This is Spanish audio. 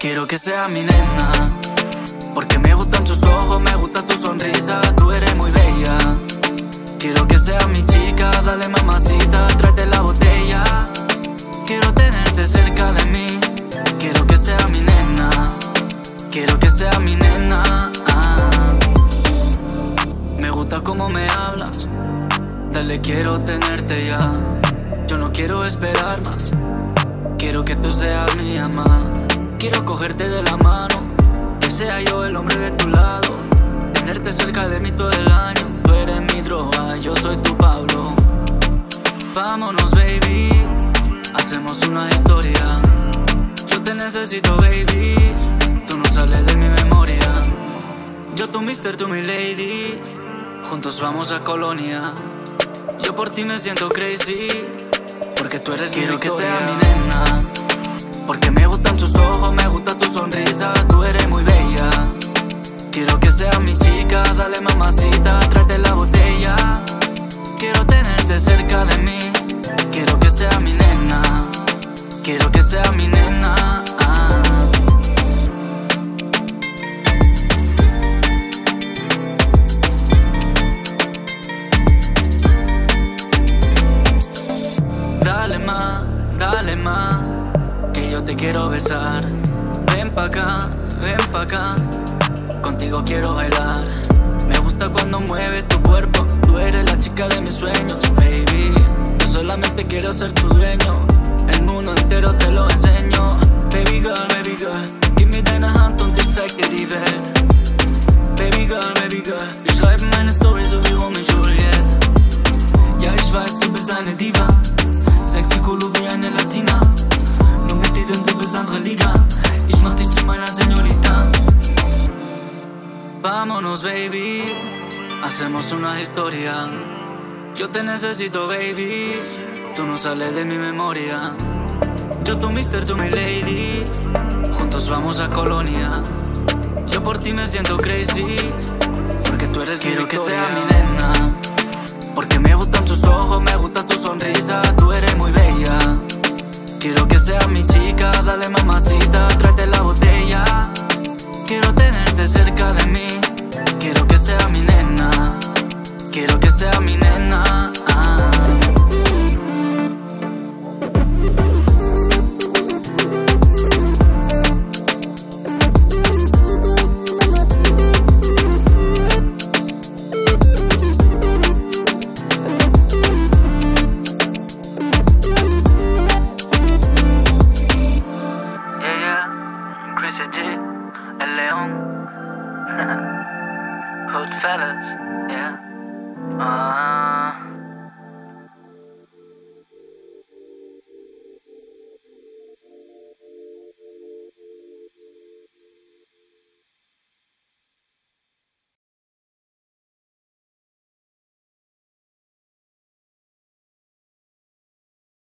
Quiero que sea mi nena, porque me gustan tus ojos, me gusta tu sonrisa, tú eres muy bella. Quiero que sea mi chica, dale mamacita, tráete la botella. Quiero tenerte cerca de mí, quiero que sea mi nena, quiero que sea mi nena. Me gusta cómo me hablas, dale quiero tenerte ya. Yo no quiero esperar más, quiero que tú seas mi amada. Quiero cogerte de la mano, que sea yo el hombre de tu lado. Tenerte cerca de mí todo el año. Tú eres mi droga, yo soy tu Pablo. Vámonos, baby, hacemos una historia. Yo te necesito, baby, tú no sales de mi memoria. Yo tu mister, tú mi lady, juntos vamos a Colonia. Yo por ti me siento crazy, porque tú eres Quiero que sea mi nena. Dale mamacita, tráete la botella. Quiero tenerte cerca de mí, quiero que sea mi nena. Quiero que sea mi nena. Dale más, dale más yo te quiero besar. Ven pa' acá, ven pa' acá. Contigo quiero bailar. Gusta cuando mueves tu cuerpo. Tú eres la chica de mis sueños, baby. Yo solamente quiero ser tu dueño. El mundo entero te lo enseño. Baby girl, baby girl. Gib mir deine Hand und ich zeig dir die Welt. Baby girl, baby girl. Wir schreiben meine Story so wie Romeo und Juliet. Ja, ich weiß, du bist eine Diva. Sexy cool wie eine Latina. Vámonos, baby. Hacemos una historia. Yo te necesito, baby. Tú no sales de mi memoria. Yo tu mister, tú mi lady. Juntos vamos a Colonia. Yo por ti me siento crazy. Porque tú eres Quiero que sea mi nena. Porque me gustan tus ojos, me gusta tu sonrisa. Tú eres muy bella. Quiero que sea mi chica, dale mamacita, tráete la botella. Quiero tenerte cerca de mí. Quiero que sea mi nena, quiero que sea mi nena. Ah. Chrissy G, el león. Hood fellas, yeah.